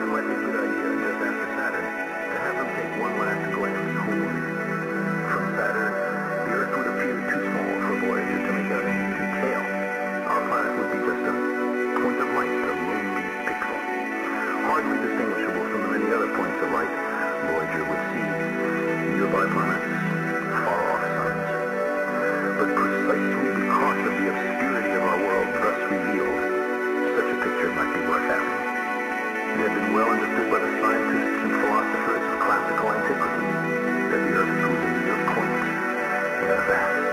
it might be a good idea just after Saturn to have them take one last glance homeward. From Saturn, the Earth would appear too small for Voyager to make a detail. Our planet would be just a point of light, a lonely pixel. Hardly distinguishable from the many other points of light Voyager would see nearby planets. had been well understood by the scientists and philosophers of classical antiquity, that the earth is a point. And a